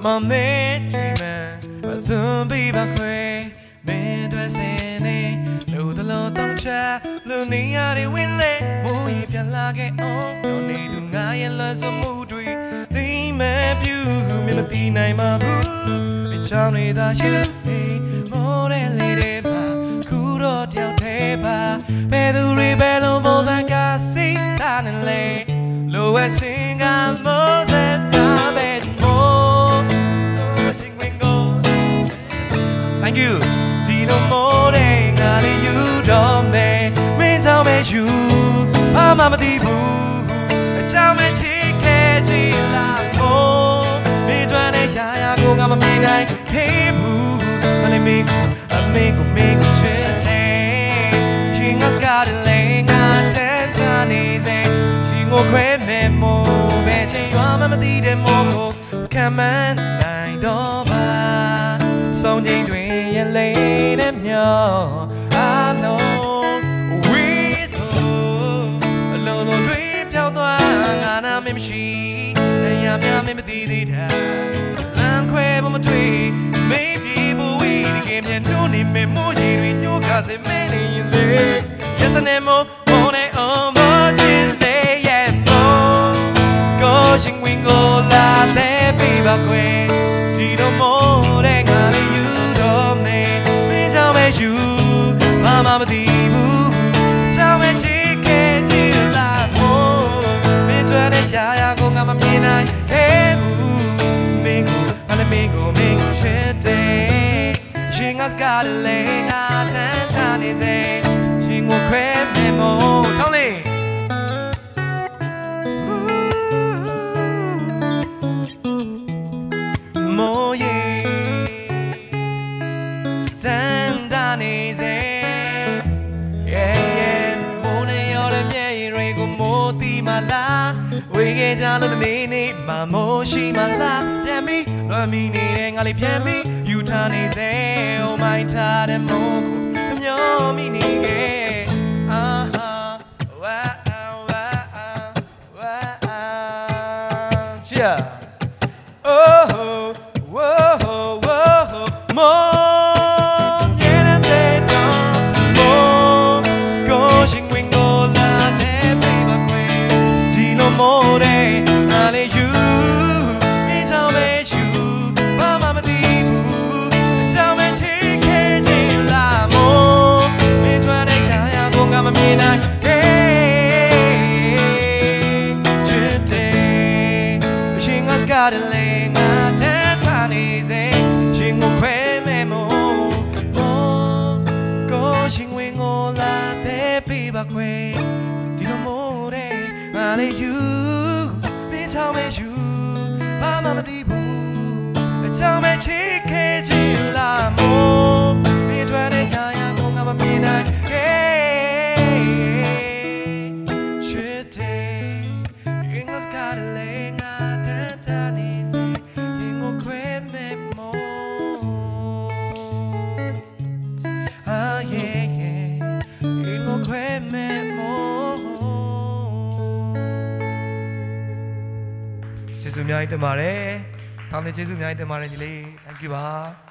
My man dreamer but don't be back way men to sin ne lo the lo tong cha lu ni ya de win le mo yi pyan la ke on no ni du nga ye lwa so mu twi thi ma pyu me ma ti nai ma bu mi chaw ni da you ni more le de ပါဘယ်သူတွေပဲလုံးပုံစံကစိတ်တာနဲ့လေလိုအပ်ချင်းကမိုးစက်တာပဲမိုးလိုအပ်ချင်းဝင်ကို Thank you ဒီလိုမိုးတဲ့ငါလေးယူတော့မယ်မင်းကြောင့်ပဲယူဘာမှမသိဘူးအကြောင်းပဲချစ်ခဲ့ချင်လာမို့မင်းတို့နဲ့ရာရာကိုငါမမြင်နို င်ငါစကားလည်းငါတန်တာနေစေရှင်ကိုခွဲမဲ့မို့ပဲချင်ရွာမှမသိတဲ့မို့ကိုခံမနိုင်တော့ပါဆုံးချိန်တွင်ရလေတဲ့မြော်အားလုံးဝေးတော့အလုံးလုံးတွေပြောင်းသွားငါနာမမရှိတရားများမမသိသေးတာလမ်းခွဲမမတွေ့မေးပြေဘူးဝေးဒီကမြနှုတ်နေမေမိုးရီတွေညှို့ကစေမဲနေရင်လေ Yes and no more on on more chin le yeah more ကိုရှင်ဝင်ကိုလာတဲ့ပြပါခွေဒီလိုမို့တဲ့ငါလေးယူတော့မယ်မင်းကြောင့်ပဲယူဘာမှမသိဘူးကြောင့်ပဲချစ်ခဲ့ချင်လာမို့မင်းတို့နဲ့ရာရာကိုငါမမြင်နိုင်ခဲ့ဘူးမင်းကိုငါလည်းမင်းကို မင်းကိုချစ်တယ်ရှင်ကစကားလည်းငါတန်တာနေစေရှင်ကိုခွဲမယ်မို့ထောင်းလေးမိုးရေတန်တာနေစေ yeah yeah မိုးနေရတဲ့မျက်ရည်တွေကိုမိုးတီမလားဝေခဲ့ကြလို့နေနေမမိုးရှိမလားပြန်ပြီးလွမ်းမိနေတဲ့ငါလေးပြန်ပြီးယူထားနေစေ oh my ထားတဲ့မိုး Yeah. She has got a ling, I can't find easy. She will pray me more. More, go, she wing all that they be back way. Dino more, I let you. Me tell me you. Mama, me dibu. Tell me, chick, la more. Me try to, ya, ya, go, I'm a midnight. Hey, today. English got a ling, I ကျေးဇူးအများကြီးတင်ပါတယ်။ထောင်နေကျေးဇူးအများကြီးတင်ပါတယ်ညီလေး။ Thank you ပါ။